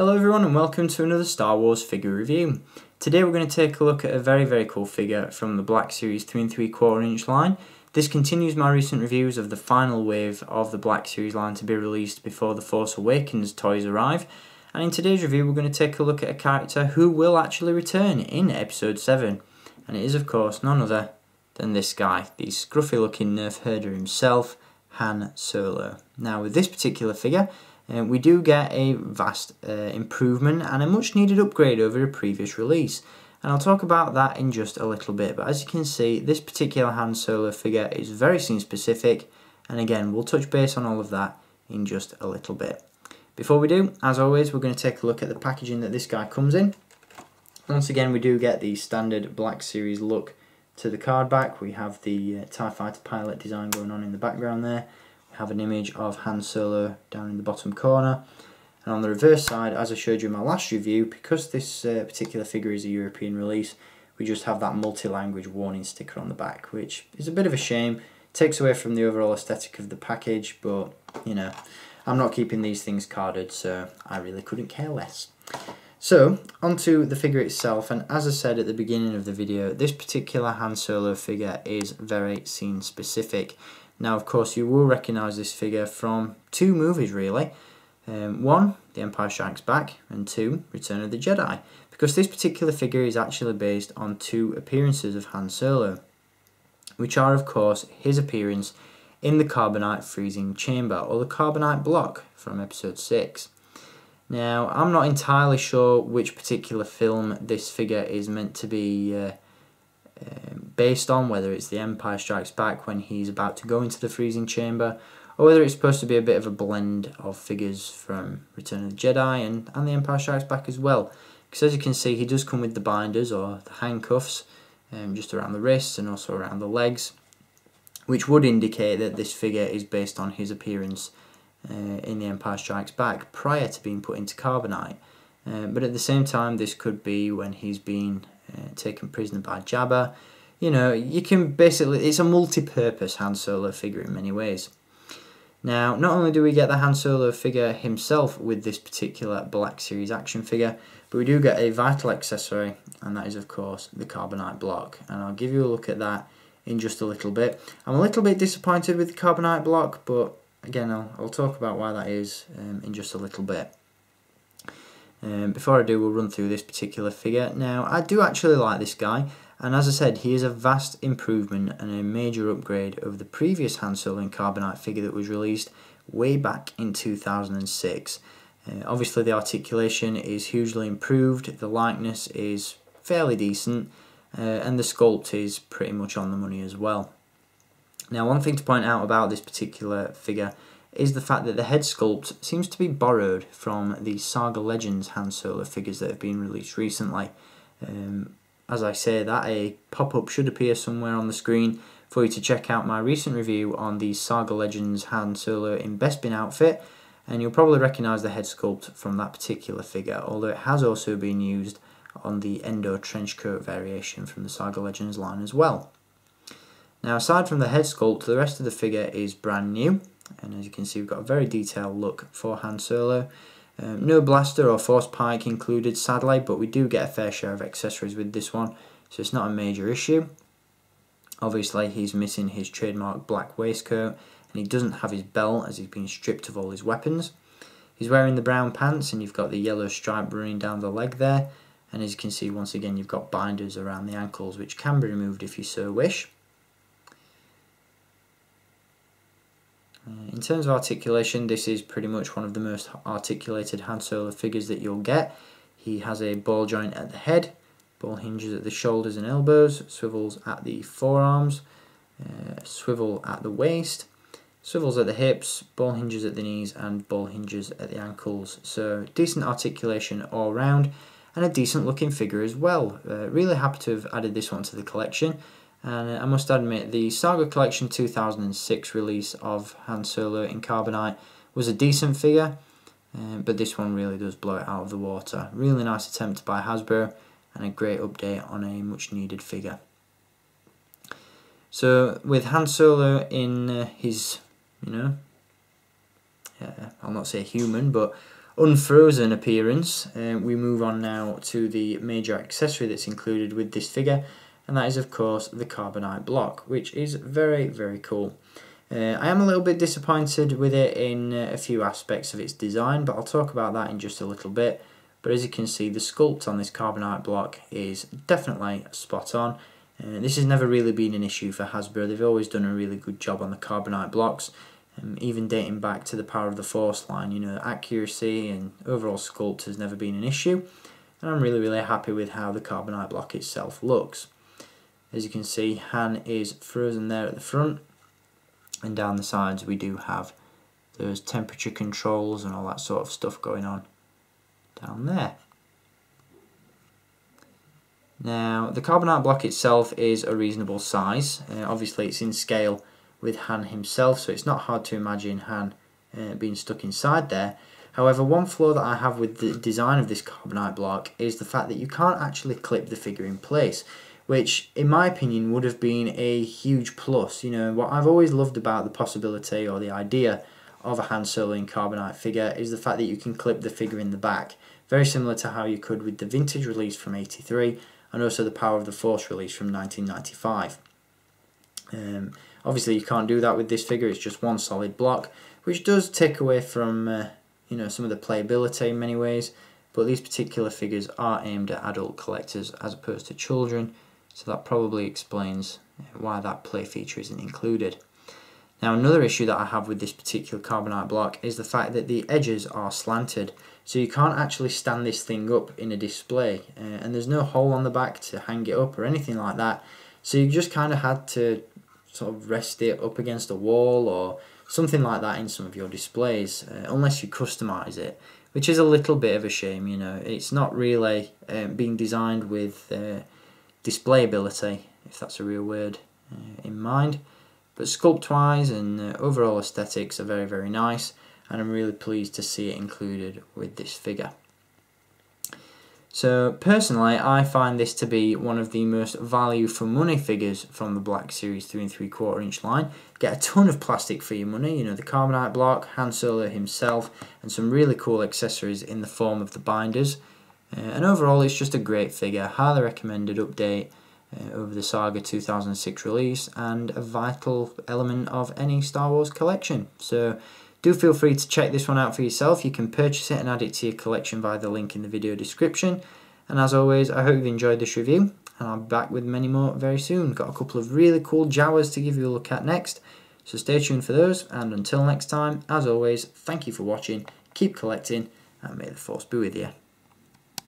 Hello everyone and welcome to another Star Wars figure review. Today we're going to take a look at a very very cool figure from the Black Series 3 and 3 quarter inch line. This continues my recent reviews of the final wave of the Black Series line to be released before the Force Awakens toys arrive. And in today's review we're going to take a look at a character who will actually return in episode 7. And it is of course none other than this guy, the scruffy looking nerf herder himself, Han Solo. Now with this particular figure uh, we do get a vast uh, improvement and a much needed upgrade over a previous release. And I'll talk about that in just a little bit. But as you can see, this particular Han Solo figure is very scene specific. And again, we'll touch base on all of that in just a little bit. Before we do, as always, we're going to take a look at the packaging that this guy comes in. Once again, we do get the standard Black Series look to the card back. We have the uh, TIE Fighter pilot design going on in the background there have an image of Han Solo down in the bottom corner. And on the reverse side, as I showed you in my last review, because this uh, particular figure is a European release, we just have that multi-language warning sticker on the back, which is a bit of a shame. Takes away from the overall aesthetic of the package, but, you know, I'm not keeping these things carded, so I really couldn't care less. So, onto the figure itself, and as I said at the beginning of the video, this particular Han Solo figure is very scene specific. Now, of course, you will recognise this figure from two movies, really. Um, one, The Empire Strikes Back, and two, Return of the Jedi, because this particular figure is actually based on two appearances of Han Solo, which are, of course, his appearance in the Carbonite Freezing Chamber, or the Carbonite Block from Episode 6. Now, I'm not entirely sure which particular film this figure is meant to be uh, based on, whether it's The Empire Strikes Back when he's about to go into the freezing chamber, or whether it's supposed to be a bit of a blend of figures from Return of the Jedi and, and The Empire Strikes Back as well. Because as you can see, he does come with the binders or the handcuffs um, just around the wrists and also around the legs, which would indicate that this figure is based on his appearance uh, in The Empire Strikes Back prior to being put into Carbonite. Uh, but at the same time, this could be when he's been uh, taken prisoner by Jabba. You know, you can basically, it's a multi-purpose Han Solo figure in many ways. Now, not only do we get the Han Solo figure himself with this particular Black Series action figure, but we do get a vital accessory, and that is, of course, the Carbonite block. And I'll give you a look at that in just a little bit. I'm a little bit disappointed with the Carbonite block, but again, I'll, I'll talk about why that is um, in just a little bit. Um, before I do, we'll run through this particular figure. Now, I do actually like this guy, and as I said, he is a vast improvement and a major upgrade over the previous Han Solo and Carbonite figure that was released way back in 2006. Uh, obviously, the articulation is hugely improved, the likeness is fairly decent, uh, and the sculpt is pretty much on the money as well. Now, one thing to point out about this particular figure is the fact that the head sculpt seems to be borrowed from the Saga Legends Han Solo figures that have been released recently. Um, as I say that, a pop-up should appear somewhere on the screen for you to check out my recent review on the Saga Legends Han Solo in Bespin outfit, and you'll probably recognise the head sculpt from that particular figure, although it has also been used on the Endor trenchcoat variation from the Saga Legends line as well. Now aside from the head sculpt, the rest of the figure is brand new, and as you can see we've got a very detailed look for Han Solo. Um, no blaster or force pike included sadly, but we do get a fair share of accessories with this one, so it's not a major issue. Obviously he's missing his trademark black waistcoat, and he doesn't have his belt as he's been stripped of all his weapons. He's wearing the brown pants and you've got the yellow stripe running down the leg there, and as you can see once again you've got binders around the ankles which can be removed if you so wish. Uh, in terms of articulation, this is pretty much one of the most articulated Han Solo figures that you'll get. He has a ball joint at the head, ball hinges at the shoulders and elbows, swivels at the forearms, uh, swivel at the waist, swivels at the hips, ball hinges at the knees and ball hinges at the ankles. So decent articulation all round and a decent looking figure as well. Uh, really happy to have added this one to the collection. And I must admit, the Saga Collection 2006 release of Han Solo in Carbonite was a decent figure, um, but this one really does blow it out of the water. Really nice attempt by Hasbro, and a great update on a much needed figure. So, with Han Solo in uh, his, you know, uh, I'll not say human, but unfrozen appearance, uh, we move on now to the major accessory that's included with this figure, and that is of course the carbonite block, which is very very cool. Uh, I am a little bit disappointed with it in uh, a few aspects of its design, but I'll talk about that in just a little bit. But as you can see, the sculpt on this carbonite block is definitely spot on. Uh, this has never really been an issue for Hasbro. They've always done a really good job on the carbonite blocks, um, even dating back to the Power of the Force line. You know, accuracy and overall sculpt has never been an issue. And I'm really, really happy with how the carbonite block itself looks. As you can see, Han is frozen there at the front and down the sides we do have those temperature controls and all that sort of stuff going on down there. Now the carbonite block itself is a reasonable size, uh, obviously it's in scale with Han himself so it's not hard to imagine Han uh, being stuck inside there. However, one flaw that I have with the design of this carbonite block is the fact that you can't actually clip the figure in place which in my opinion would have been a huge plus. You know, what I've always loved about the possibility or the idea of a Han Solo in carbonite figure is the fact that you can clip the figure in the back. Very similar to how you could with the vintage release from 83 and also the Power of the Force release from 1995. Um, obviously you can't do that with this figure, it's just one solid block, which does take away from uh, you know some of the playability in many ways, but these particular figures are aimed at adult collectors as opposed to children, so that probably explains why that play feature isn't included. Now another issue that I have with this particular carbonite block is the fact that the edges are slanted so you can't actually stand this thing up in a display uh, and there's no hole on the back to hang it up or anything like that so you just kind of had to sort of rest it up against a wall or something like that in some of your displays uh, unless you customize it which is a little bit of a shame you know it's not really um, being designed with uh, displayability, if that's a real word, uh, in mind. But sculpt wise and uh, overall aesthetics are very, very nice, and I'm really pleased to see it included with this figure. So personally, I find this to be one of the most value for money figures from the Black Series 3 and 3 quarter inch line. Get a ton of plastic for your money, you know, the carbonite block, Han Solo himself, and some really cool accessories in the form of the binders. Uh, and overall, it's just a great figure, highly recommended update uh, over the Saga 2006 release, and a vital element of any Star Wars collection. So do feel free to check this one out for yourself. You can purchase it and add it to your collection via the link in the video description. And as always, I hope you've enjoyed this review, and I'll be back with many more very soon. Got a couple of really cool Jawas to give you a look at next, so stay tuned for those, and until next time, as always, thank you for watching, keep collecting, and may the Force be with you.